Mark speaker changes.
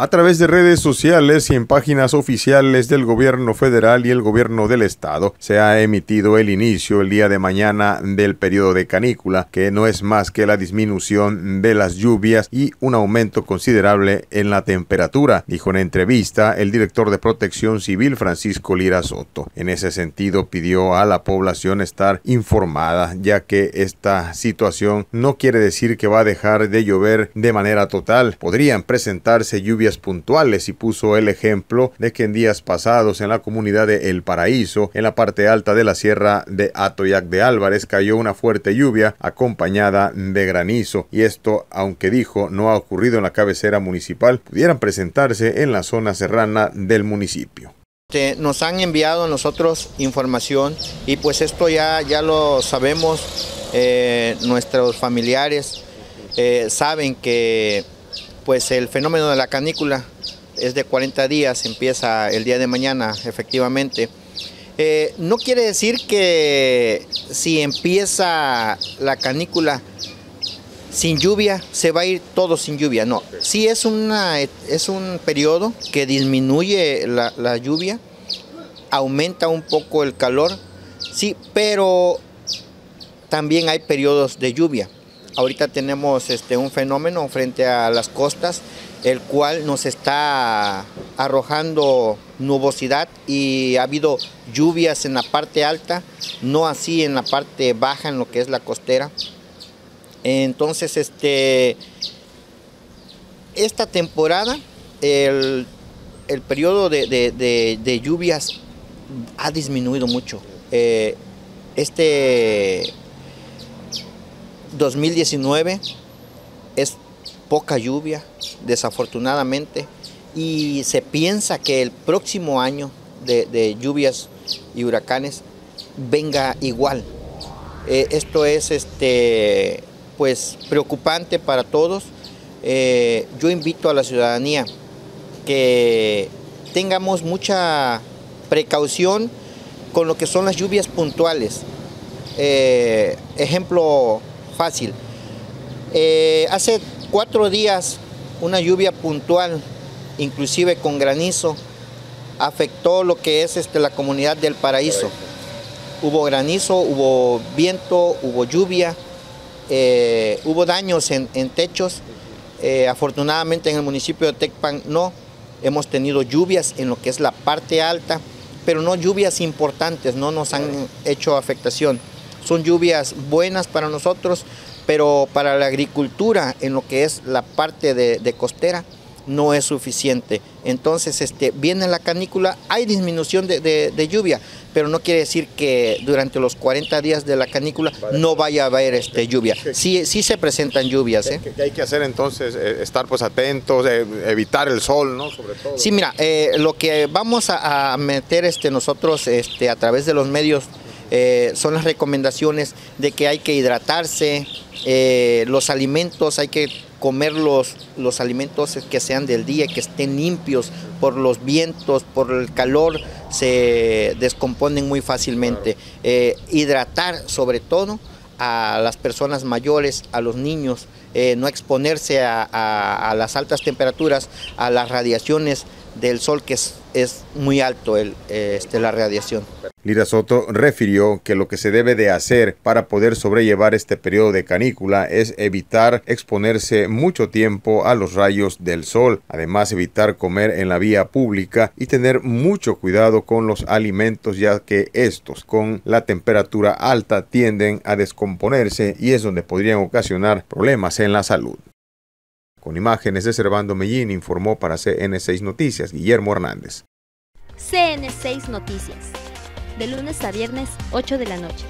Speaker 1: A través de redes sociales y en páginas oficiales del gobierno federal y el gobierno del estado se ha emitido el inicio el día de mañana del periodo de canícula, que no es más que la disminución de las lluvias y un aumento considerable en la temperatura, dijo en entrevista el director de Protección Civil Francisco Lira Soto. En ese sentido pidió a la población estar informada, ya que esta situación no quiere decir que va a dejar de llover de manera total. Podrían presentarse lluvias puntuales y puso el ejemplo de que en días pasados en la comunidad de El Paraíso, en la parte alta de la sierra de Atoyac de Álvarez, cayó una fuerte lluvia acompañada de granizo y esto, aunque dijo no ha ocurrido en la cabecera municipal, pudieran presentarse en la zona serrana del municipio.
Speaker 2: Nos han enviado nosotros información y pues esto ya, ya lo sabemos, eh, nuestros familiares eh, saben que pues el fenómeno de la canícula es de 40 días, empieza el día de mañana efectivamente. Eh, no quiere decir que si empieza la canícula sin lluvia, se va a ir todo sin lluvia. No, sí es, una, es un periodo que disminuye la, la lluvia, aumenta un poco el calor, sí, pero también hay periodos de lluvia. Ahorita tenemos este, un fenómeno frente a las costas, el cual nos está arrojando nubosidad y ha habido lluvias en la parte alta, no así en la parte baja, en lo que es la costera. Entonces, este, esta temporada, el, periodo de, lluvias ha disminuido mucho. Eh, este 2019 es poca lluvia, desafortunadamente, y se piensa que el próximo año de, lluvias y huracanes venga igual. Eh, esto es este, pues, preocupante para todos. Eh, yo invito a la ciudadanía que tengamos mucha precaución con lo que son las lluvias puntuales. Eh, ejemplo, fácil. Eh, hace cuatro días una lluvia puntual, inclusive con granizo, afectó lo que es este, la comunidad del paraíso. Hubo granizo, hubo viento, hubo lluvia, eh, hubo daños en, techos. Eh, afortunadamente en el municipio de Tecpan no, hemos tenido lluvias en lo que es la parte alta, pero no lluvias importantes, no nos han hecho afectación. Son lluvias buenas para nosotros, pero para la agricultura en lo que es la parte de, costera no es suficiente. Entonces este, viene la canícula, hay disminución de, lluvia, pero no quiere decir que durante los 40 días de la canícula no vaya a haber este, lluvia. Sí, sí se presentan lluvias. ¿eh?
Speaker 1: ¿Qué, hay que hacer entonces? Eh, estar pues atentos, eh, evitar el sol, ¿no? Sobre todo.
Speaker 2: Sí, mira, lo que vamos a, a meter este, nosotros este, a través de los medios eh, son las recomendaciones de que hay que hidratarse, eh, los alimentos, hay que comer los, alimentos que sean del día, que estén limpios por los vientos, por el calor, se descomponen muy fácilmente. Eh, hidratar sobre todo a las personas mayores, a los niños, no exponerse a, las altas temperaturas, a las radiaciones del sol, que es, muy alto el, este, la radiación.
Speaker 1: Lira Soto refirió que lo que se debe de hacer para poder sobrellevar este periodo de canícula es evitar exponerse mucho tiempo a los rayos del sol, además evitar comer en la vía pública y tener mucho cuidado con los alimentos ya que estos con la temperatura alta tienden a descomponerse y es donde podrían ocasionar problemas en la salud. Con imágenes de Servando Mellín informó para CN6 Noticias Guillermo Hernández.
Speaker 3: CN6 Noticias de lunes a viernes, 8 de la noche.